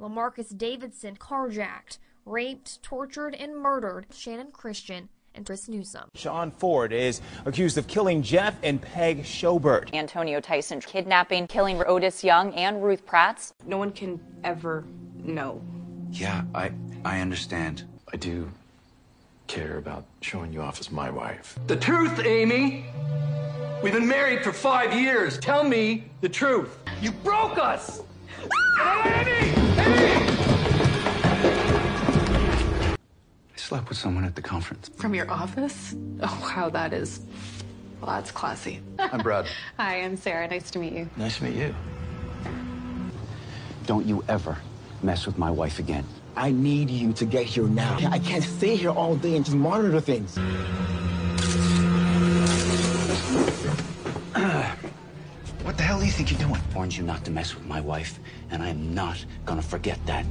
Lemaricus Davidson carjacked, raped, tortured, and murdered Channon Christian and Chris Newsom. Sean Ford is accused of killing Jeff and Peg Schobert. Antonio Tyson kidnapping, killing Otis Young and Ruth Prats. No one can ever know. Yeah, I I understand. I do care about showing you off as my wife. The truth, Amy. We've been married for five years. Tell me the truth. You broke us. Amy! Amy! Slept with someone at the conference. From your office? Oh, wow, that is. Well, that's classy. I'm Brad. Hi, I'm Sarah. Nice to meet you. nice to meet you. Don't you ever mess with my wife again. I need you to get here now. I can't stay here all day and just monitor things. What the hell do you think you're doing? I Warned you not to mess with my wife, and I am not gonna forget that.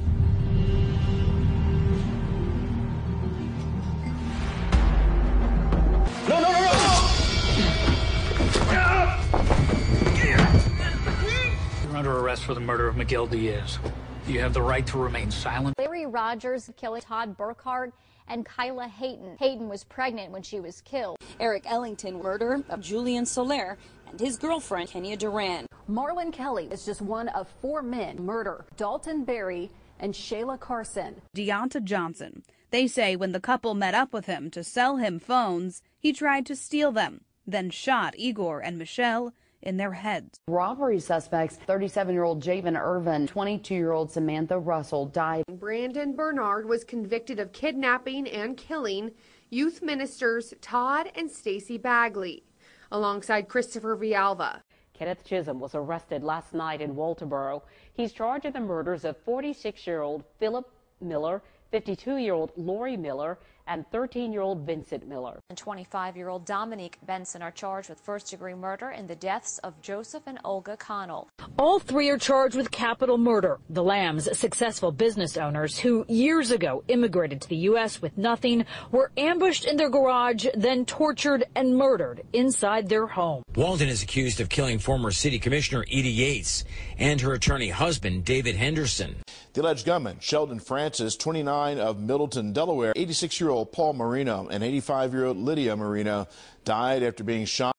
Under arrest for the murder of Miguel Diaz. You have the right to remain silent. Larry Rogers killing Todd Burkhart and Kyla Hayton. Hayton was pregnant when she was killed. Eric Ellington murder of Julian Soler and his girlfriend Kenya Duran. Marlon Kelly is just one of four men murder Dalton Berry and Shayla Carson. Deonta Johnson. They say when the couple met up with him to sell him phones, he tried to steal them, then shot Igor and Michelle in their heads. Robbery suspects 37 year old Javen Irvin, 22 year old Samantha Russell died. Brandon Bernard was convicted of kidnapping and killing youth ministers Todd and Stacy Bagley, alongside Christopher Vialva. Kenneth Chisholm was arrested last night in Walterboro. He's charged in the murders of 46 year old Philip Miller, 52 year old Lori Miller, and 13 year old Vincent Miller. And 25 year old Dominique Benson are charged with first degree murder in the deaths of Joseph and Olga Connell. All three are charged with capital murder. The Lambs, successful business owners who years ago immigrated to the U.S. with nothing, were ambushed in their garage, then tortured and murdered inside their home. Walden is accused of killing former city commissioner Edie Yates and her attorney husband, David Henderson. The alleged gunman, Sheldon Francis, 29 of Middletown, Delaware, 86 year old Paul Marino, and 85 year old Lydia Marino died after being shot.